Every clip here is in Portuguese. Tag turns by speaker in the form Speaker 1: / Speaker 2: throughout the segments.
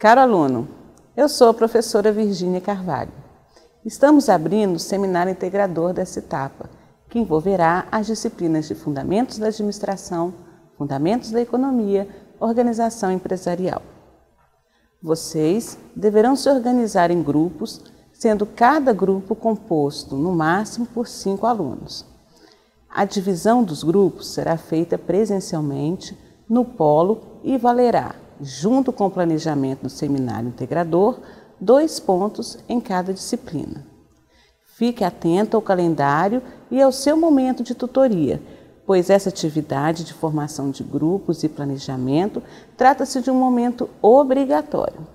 Speaker 1: Caro aluno, eu sou a professora Virgínia Carvalho. Estamos abrindo o seminário integrador dessa etapa, que envolverá as disciplinas de Fundamentos da Administração, Fundamentos da Economia, Organização Empresarial. Vocês deverão se organizar em grupos, sendo cada grupo composto no máximo por cinco alunos. A divisão dos grupos será feita presencialmente no polo e valerá, junto com o planejamento do seminário integrador, dois pontos em cada disciplina. Fique atento ao calendário e ao seu momento de tutoria, pois essa atividade de formação de grupos e planejamento trata-se de um momento obrigatório.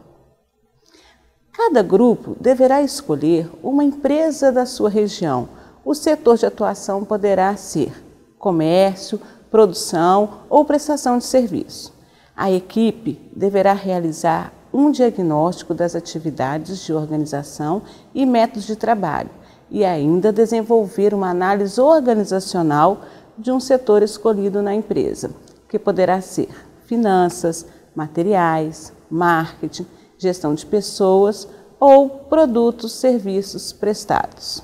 Speaker 1: Cada grupo deverá escolher uma empresa da sua região. O setor de atuação poderá ser comércio, produção ou prestação de serviço. A equipe deverá realizar um diagnóstico das atividades de organização e métodos de trabalho e ainda desenvolver uma análise organizacional de um setor escolhido na empresa, que poderá ser finanças, materiais, marketing, gestão de pessoas ou produtos, serviços prestados.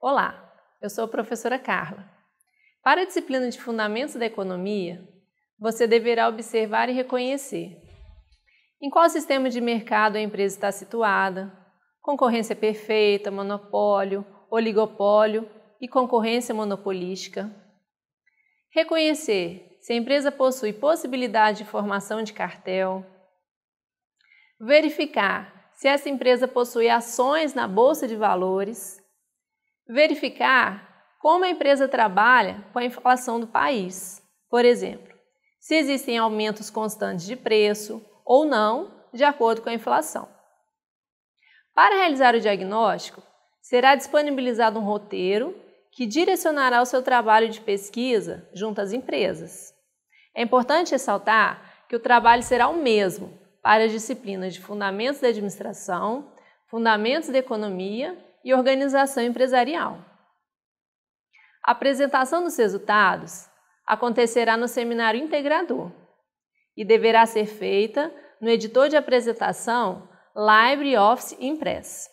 Speaker 2: Olá, eu sou a professora Carla. Para a disciplina de Fundamentos da Economia, você deverá observar e reconhecer em qual sistema de mercado a empresa está situada, concorrência perfeita, monopólio, oligopólio e concorrência monopolística. Reconhecer se a empresa possui possibilidade de formação de cartel. Verificar se essa empresa possui ações na bolsa de valores. Verificar como a empresa trabalha com a inflação do país. Por exemplo, se existem aumentos constantes de preço ou não, de acordo com a inflação. Para realizar o diagnóstico, será disponibilizado um roteiro que direcionará o seu trabalho de pesquisa junto às empresas. É importante ressaltar que o trabalho será o mesmo para as disciplinas de Fundamentos da Administração, Fundamentos da Economia e Organização Empresarial. A apresentação dos resultados acontecerá no seminário integrador e deverá ser feita no editor de apresentação LibreOffice Impress.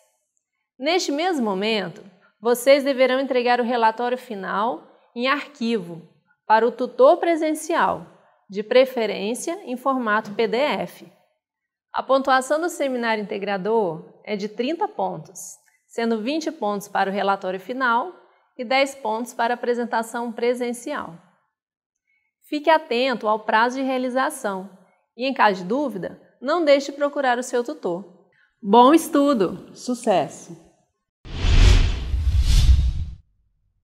Speaker 2: Neste mesmo momento, vocês deverão entregar o relatório final em arquivo para o tutor presencial, de preferência em formato PDF. A pontuação do seminário integrador é de 30 pontos, sendo 20 pontos para o relatório final e 10 pontos para a apresentação presencial. Fique atento ao prazo de realização e, em caso de dúvida, não deixe de procurar o seu tutor. Bom estudo!
Speaker 1: Sucesso!